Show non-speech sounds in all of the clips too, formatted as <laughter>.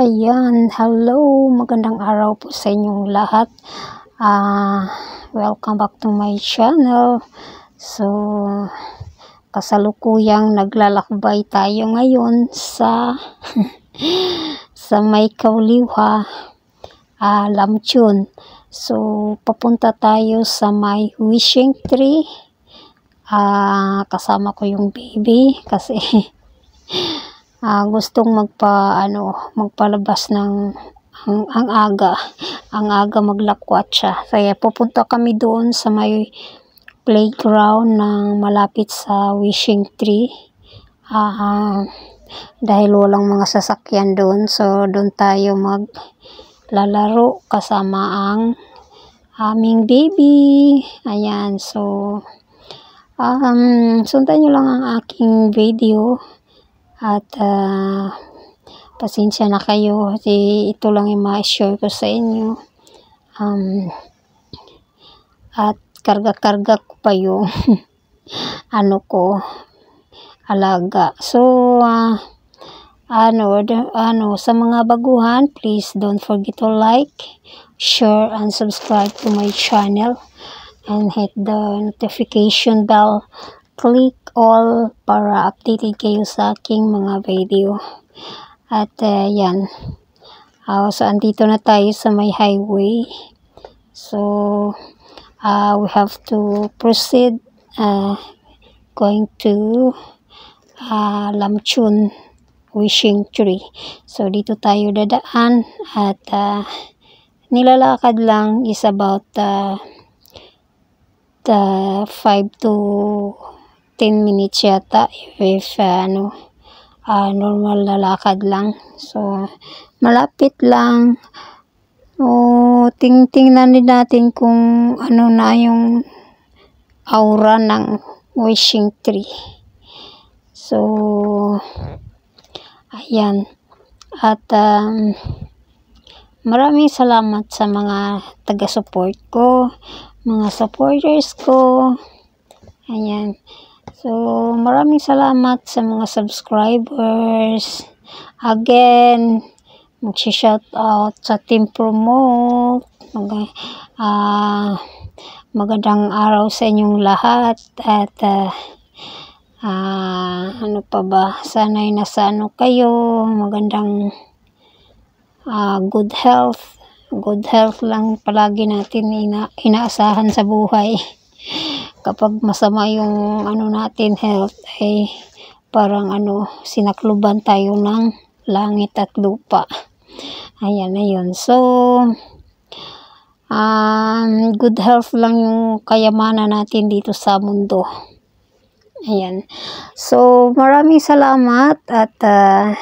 Ayan, hello, magandang araw po sa inyong lahat. Ah, welcome back to my channel. So, kasalukuyang naglalakbay tayo ngayon sa <laughs> sa may Kauliwa, ah, Lamchun. So, papunta tayo sa may wishing tree. Ah, kasama ko yung baby kasi <laughs> ah, gustong magpa ano magpalabas ng ang, ang aga. Ang aga maglakwat siya. Kaya pupunta kami doon sa may playground ng malapit sa wishing tree. Ah, dahil walang mga sasakyan doon so doon tayo maglalaro kasama ang aming baby. Ayan so um, sundan nyo lang ang aking video at ah, pasensya na kayo kasi ito lang yung ma-share ko sa inyo. Um, at karga-karga ko pa yung <laughs> ano ko alaga. So, ah, ano, ano, sa mga baguhan, please don't forget to like, share, and subscribe to my channel and hit the notification bell click all para updated kayo sa aking mga video. At uh, yan. Uh, so, andito na tayo sa may highway. So, uh, we have to proceed uh, going to uh, Lamchun Wishing Tree. So, dito tayo dadaan at uh, nilalakad lang is about uh, the 5 to 10 minutes yata if, if uh, ano uh, normal na lakad lang. So malapit lang. O ting-tingnan din natin kung ano na yung aura ng wishing tree. So ayan. At um, maraming salamat sa mga taga-support ko mga supporters ko. Ayan So, maraming salamat sa mga subscribers. Again, mag-shout out sa Team Promote. Mag uh, magandang araw sa inyong lahat. At uh, uh, ano pa ba? Sana'y nasa ano kayo. Magandang uh, good health. Good health lang palagi natin ina inaasahan sa buhay kapag masama yung ano natin health ay parang ano sinakluban tayo ng langit at lupa. Ayan na yun so um, good health lang yung kayamanan natin dito sa mundo. Ayan. So maraming salamat at uh,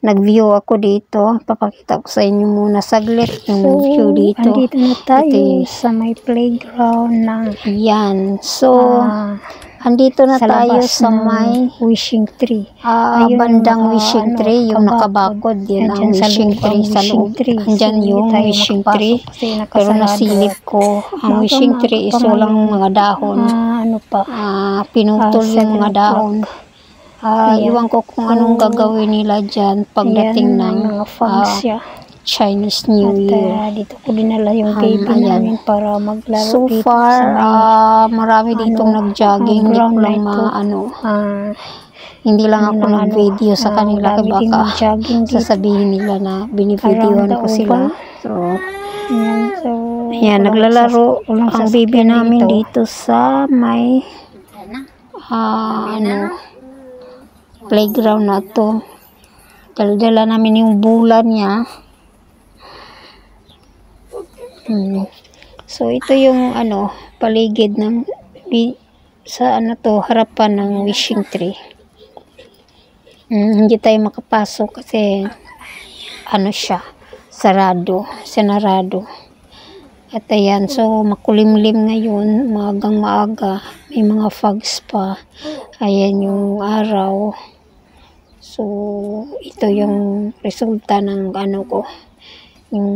nag-view ako dito. Papakita ko sa inyo muna saglit yung So, view dito. andito na tayo Ito sa may playground ng Yan. So, ah, andito na sa tayo sa may wishing tree. ah, Ayun yung bandang naka- wishing ano, tree, yung kabakod. nakabakod. Yan ang wishing tree sa loob. tree. Andyan yung wishing tree. Pero nasilip ko ang wishing tree is walang mga dahon. Ah, ano pa? Ah, pinutol Ah, yung mga dahon. Ah, Ayan. iwan ko kung anong So, gagawin nila dyan pagdating Ayan, ng mga fans siya. Chinese New At Year. ah, dito ko dinala yung Um, baby ayan. namin para maglaro So dito far, sa may ah, marami ano, ditong nag-jogging. ang Hindi ko lang ma- ano, ah, hindi lang ano ako nag-video ano, sa kanila ding baka sasabihin nila na binivideoan ko sila. So, Ayan, so, ayan, naglalaro ang baby namin dito. dito sa may ah, ano, playground na to. Dala-dala namin yung bulan niya. Hmm. So, ito yung ano, paligid ng sa ano to, harapan ng wishing tree. Hmm, hindi tayo makapasok kasi ano siya, sarado, sinarado. At ayan, so makulimlim ngayon, maagang maaga, may mga fogs pa. Ayan yung araw. So, ito yung resulta ng ano ko, yung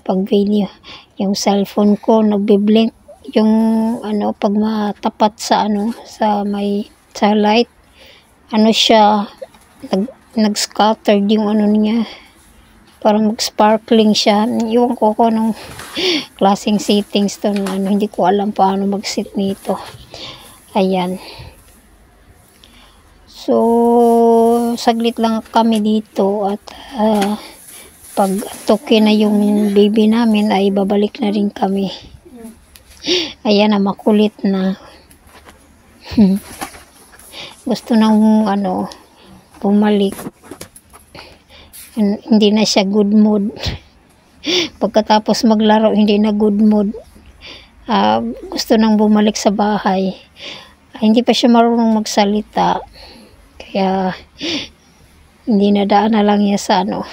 pag-video. Yung cellphone ko, nagbe-blink. Yung ano pag matapat sa ano sa may sa light ano siya nag, nag-scattered yung ano niya. Parang mag-sparkling siya. Iwan ko ko anong <laughs> klaseng settings to ano hindi ko alam paano mag-set nito. Ayan. So saglit lang kami dito at ah, pag toke na yung baby namin ay babalik na rin kami. <laughs> Ayan na makulit na. <laughs> Gusto nang ano bumalik. Hin- hindi na siya good mood. <laughs> Pagkatapos maglaro hindi na good mood. Ah, gusto nang bumalik sa bahay. Ah, hindi pa siya marunong magsalita kaya hindi nadaan na lang niya sa ano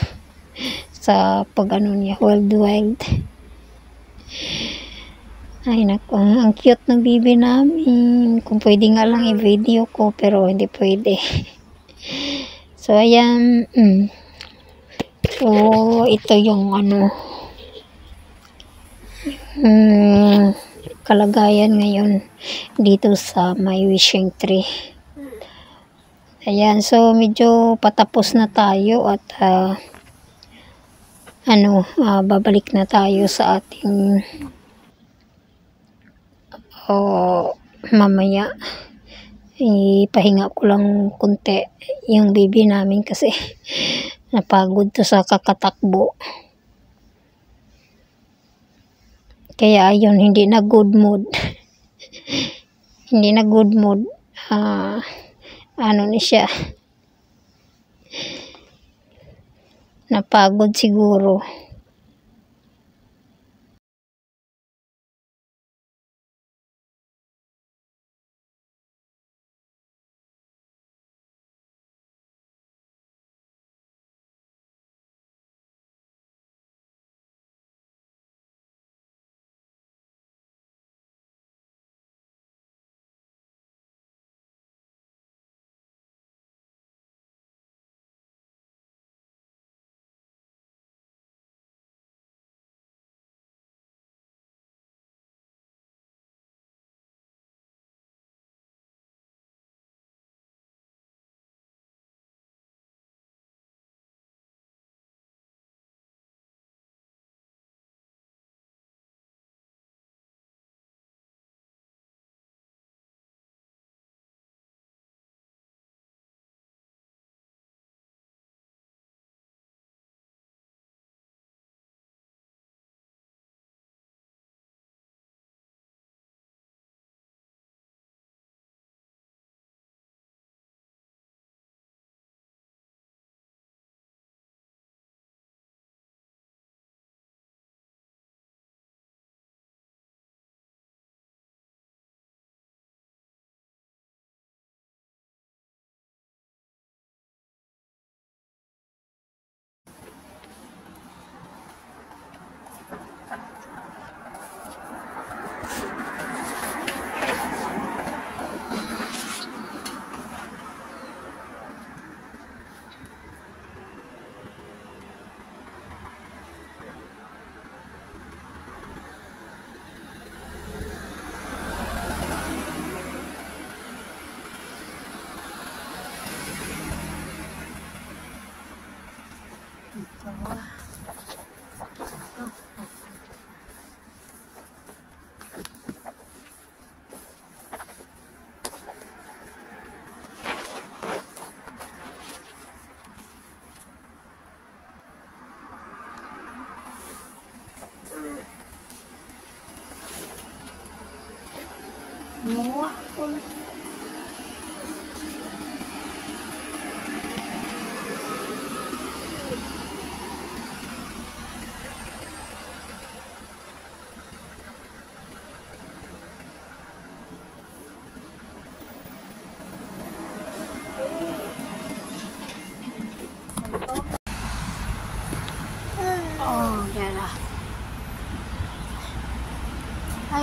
sa pag ano niya wild wild. Ay naku ang cute ng bibi namin. Kung pwede nga lang i-video ko pero hindi pwede. So ayan mm. so ito yung ano mm, kalagayan ngayon dito sa my wishing tree ayan so medyo patapos na tayo at ah, ano ah, babalik na tayo sa ating o mamaya. Ipahinga ko lang kunti yung baby namin kasi <laughs> napagod to sa kakatakbo. Kaya ayun hindi na good mood. <laughs> Hindi na good mood. Ah ano ni siya? Napagod siguro beautiful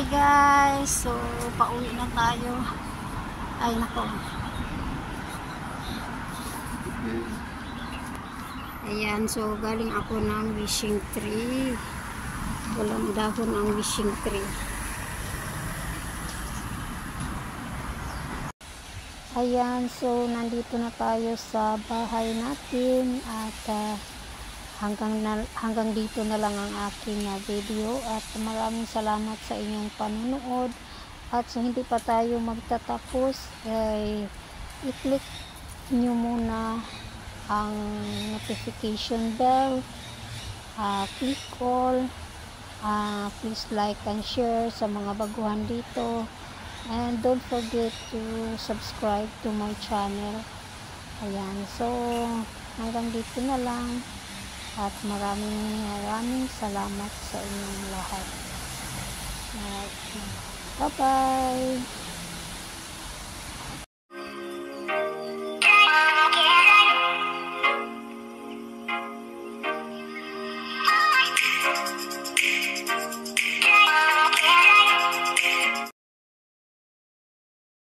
Hi guys! So, pauwi na tayo. Ay, nako. Ayan, so galing ako ng wishing tree. Walang dahon ang wishing tree. Ayan, so nandito na tayo sa bahay natin at uh, hanggang, na, hanggang dito na lang ang aking na video at maraming salamat sa inyong panonood. At sa hindi pa tayo magtatapos ay i-click nyo muna ang notification bell. Ah, click all. Ah, please like and share sa mga baguhan dito. And don't forget to subscribe to my channel. Ayan so hanggang dito na lang at maraming maraming salamat sa inyong lahat. Bye bye!